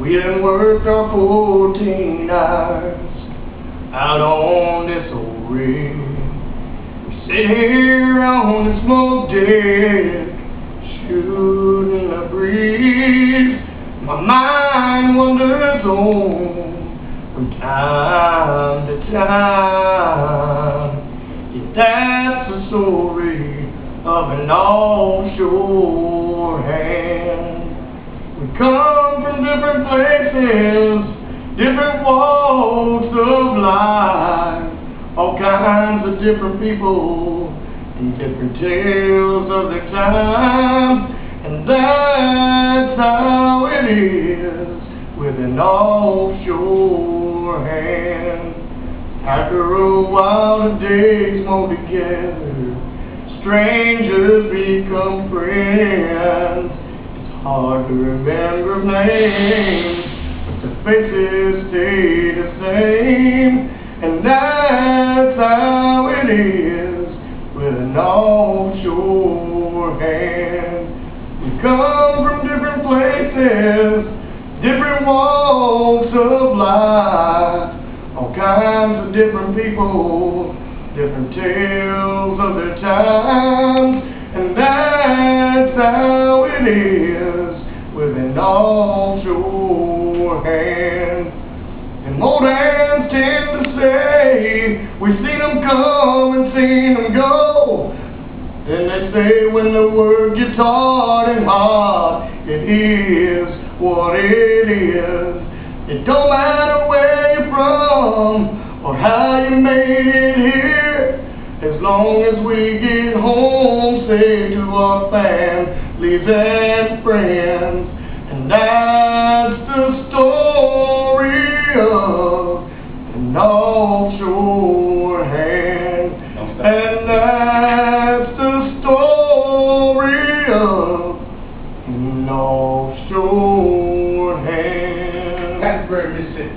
We done worked our 14 hours out on this old rig. We sit here on the smoke deck, shooting a breeze. My mind wanders on from time to time. Yeah, that's the story of an offshore hand. We come different places, different walks of life, all kinds of different people, and different tales of their time, and that's how it is with an offshore hand. After a while, the days mold together, strangers become friends. Hard to remember names, but the faces stay the same. And that's how it is with an offshore hand. We come from different places, different walks of life, all kinds of different people, different tales of their times. And that's how it is an offshore hand. And old hands tend to say, we've seen them come and seen them go. Then they say when the work gets hard and hard, it is what it is. It don't matter where you're from or how you made it here. As long as we get home safe to our families and friends. And that's the story of an offshore hand. And that's the story of an offshore hand. Happy birthday, Mississippi.